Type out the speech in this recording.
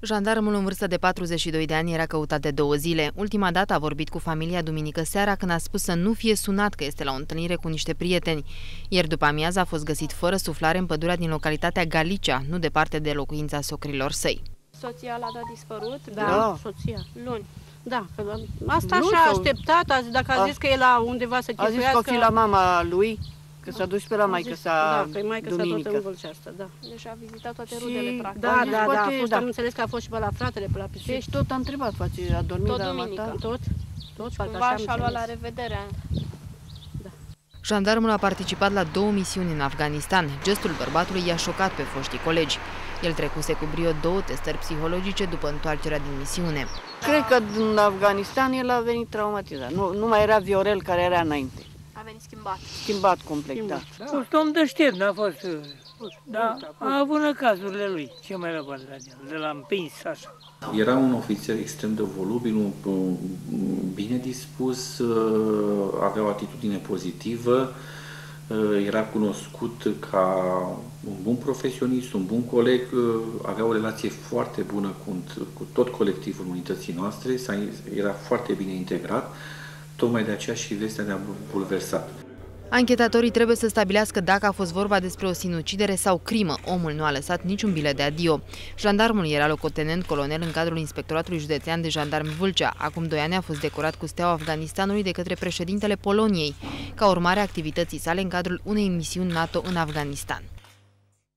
Jandarmul în vârstă de 42 de ani era căutat de două zile. Ultima dată a vorbit cu familia duminică seara când a spus să nu fie sunat că este la o întâlnire cu niște prieteni. Ieri după amiază a fost găsit fără suflare în pădurea din localitatea Galicea, nu departe de locuința socrilor săi. Soția l-a dat dispărut? Da, da. soția. Luni. Da, asta și-a așteptat, a zis, dacă a zis că e la undeva să chipuiască... A zis că o fi la mama lui, că s-a dus pe la maică sa da, că maică duminică. sa tot în da. Deci a vizitat toate și, rudele, practic. Da, da, da, a fost, da. am înțeles că a fost și pe la fratele, pe la pisici. Și tot a întrebat, face, a dormit tot la duminică. mata. Tot, tot, deci, cumva și-a luat la revedere. Da. Jandarmul a participat la două misiuni în Afganistan. Gestul bărbatului i-a șocat pe foștii colegi. El trecuse cu brio două testări psihologice după întoarcerea din misiune. Cred că în Afganistan el a venit traumatizat. Nu, nu mai era Viorel care era înainte. A venit schimbat. Schimbat complet, schimbat. da. A fost om deștept, n-a fost... Da, a avut cazurile lui, ce mai rău de la el, de la împins, așa. Era un ofițer extrem de volubil, bine dispus, avea o atitudine pozitivă, era cunoscut ca un bun profesionist, un bun coleg, avea o relație foarte bună cu, cu tot colectivul unității noastre, era foarte bine integrat, tocmai de aceea și vestea ne-a bulversat. Anchetatorii trebuie să stabilească dacă a fost vorba despre o sinucidere sau crimă. Omul nu a lăsat niciun bilet de adio. Jandarmul era locotenent colonel în cadrul Inspectoratului Județean de Jandarmi Vâlcea. Acum doi ani a fost decorat cu steaua Afganistanului de către președintele Poloniei, ca urmare a activității sale în cadrul unei misiuni NATO în Afganistan.